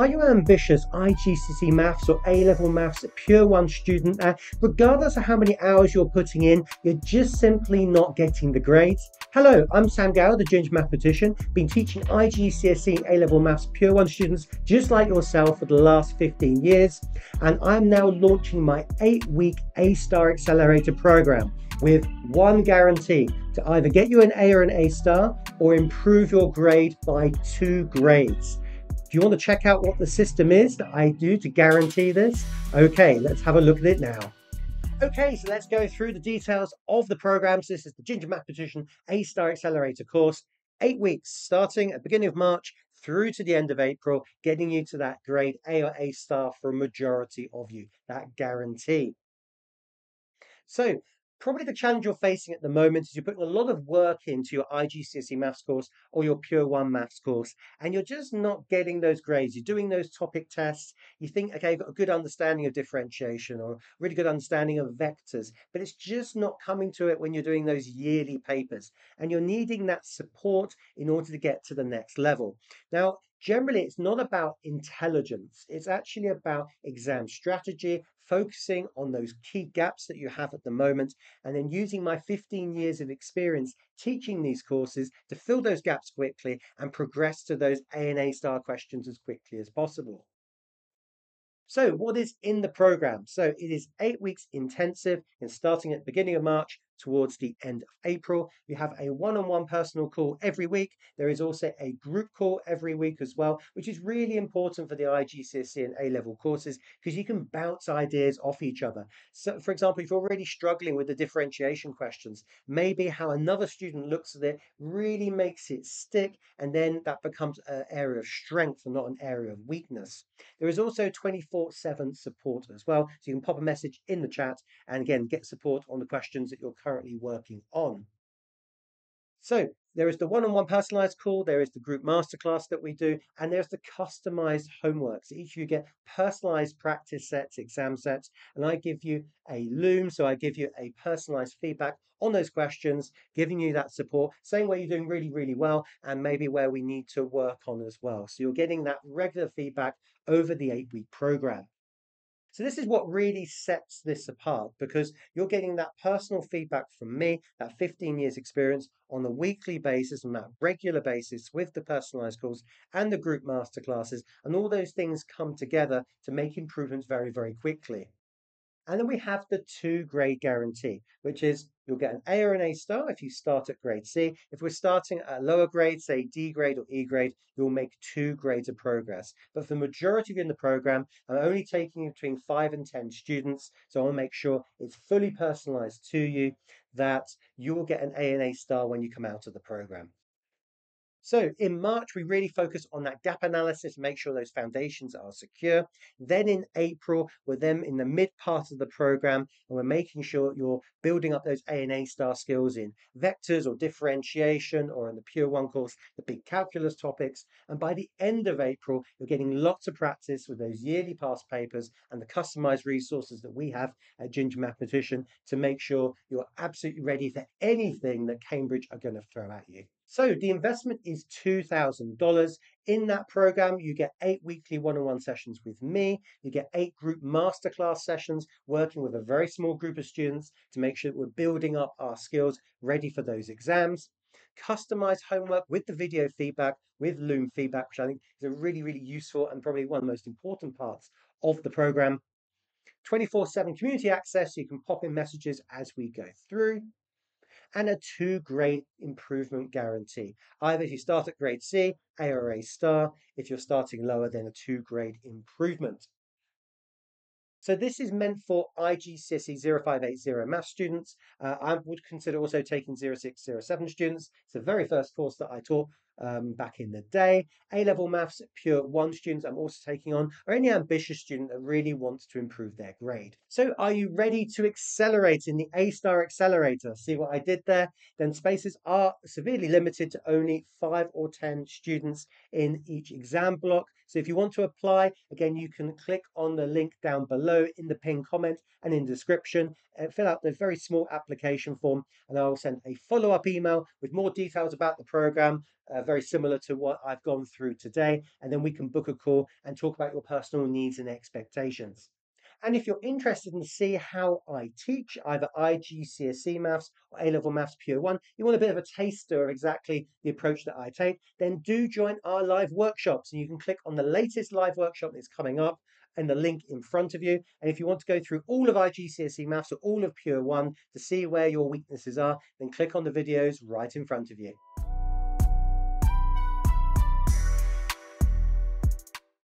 Are you an ambitious IGCSE maths or A level maths pure one student that, regardless of how many hours you're putting in, you're just simply not getting the grades? Hello, I'm Sam Gower, the Ginger Mathematician, been teaching IGCSE A level maths pure one students just like yourself for the last 15 years, and I'm now launching my eight week A Star Accelerator program with one guarantee to either get you an A or an A star or improve your grade by two grades. Do you want to check out what the system is that I do to guarantee this? Okay, let's have a look at it now. Okay, so let's go through the details of the programs. This is the Ginger Mathematician A-Star Accelerator course. Eight weeks, starting at the beginning of March through to the end of April, getting you to that grade A or A star for a majority of you, that guarantee. So Probably the challenge you're facing at the moment is you're putting a lot of work into your IGCSE maths course or your Pure 1 maths course, and you're just not getting those grades. You're doing those topic tests. You think, okay, I've got a good understanding of differentiation or really good understanding of vectors, but it's just not coming to it when you're doing those yearly papers. And you're needing that support in order to get to the next level. Now, generally it's not about intelligence it's actually about exam strategy focusing on those key gaps that you have at the moment, and then using my 15 years of experience teaching these courses to fill those gaps quickly and progress to those A and A star questions as quickly as possible. So, what is in the program? So, it is eight weeks intensive and starting at the beginning of March towards the end of April. You have a one on one personal call every week. There is also a group call every week as well, which is really important for the IGCSE and A level courses because you can bounce ideas off each other. So, for example, if you're really struggling with the differentiation questions, maybe how another student looks at it really makes it stick, and then that becomes an area of strength and not an area of weakness. There is also 24 7 support as well. So you can pop a message in the chat and again get support on the questions that you're currently currently working on. So there is the one-on-one personalized call, there is the group masterclass that we do, and there's the customized homework. Each of you get personalized practice sets, exam sets, and I give you a loom, so I give you a personalized feedback on those questions, giving you that support, saying where you're doing really, really well, and maybe where we need to work on as well. So you're getting that regular feedback over the eight-week program. So this is what really sets this apart because you're getting that personal feedback from me, that 15 years experience on a weekly basis, on that regular basis with the personalized calls and the group masterclasses. And all those things come together to make improvements very, very quickly. And then we have the two grade guarantee, which is you'll get an A or an A star if you start at grade C. If we're starting at a lower grade, say D grade or E grade, you'll make two grades of progress. But for the majority of you in the program, I'm only taking between five and 10 students. So I want to make sure it's fully personalized to you that you will get an A and A star when you come out of the program. So in March, we really focus on that gap analysis, make sure those foundations are secure. Then in April, we're then in the mid part of the program and we're making sure you're building up those A and A star skills in vectors or differentiation or in the Pure One course, the big calculus topics. And by the end of April, you're getting lots of practice with those yearly past papers and the customized resources that we have at Ginger Mathematician to make sure you're absolutely ready for anything that Cambridge are going to throw at you. So the investment is $2,000. In that program, you get eight weekly one on one sessions with me. You get eight group masterclass sessions working with a very small group of students to make sure that we're building up our skills ready for those exams. Customized homework with the video feedback, with Loom feedback, which I think is a really, really useful and probably one of the most important parts of the program. 24 7 community access, so you can pop in messages as we go through and a two grade improvement guarantee. Either if you start at grade C, A or A star. If you're starting lower, then a two grade improvement. So this is meant for IGCSE 0580 math students. Uh, I would consider also taking 0607 students. It's the very first course that I taught um, back in the day. A-level maths, pure one students I'm also taking on, or any ambitious student that really wants to improve their grade. So are you ready to accelerate in the A-star accelerator? See what I did there? Then spaces are severely limited to only five or 10 students in each exam block. So if you want to apply, again, you can click on the link down below in the pinned comment and in the description, and uh, fill out the very small application form, and I will send a follow-up email with more details about the program, uh, very similar to what I've gone through today, and then we can book a call and talk about your personal needs and expectations. And if you're interested in see how I teach either IGCSE maths or A-level maths pure one, you want a bit of a taster of exactly the approach that I take, then do join our live workshops and you can click on the latest live workshop that's coming up and the link in front of you. And if you want to go through all of IGCSE maths or all of pure one to see where your weaknesses are, then click on the videos right in front of you.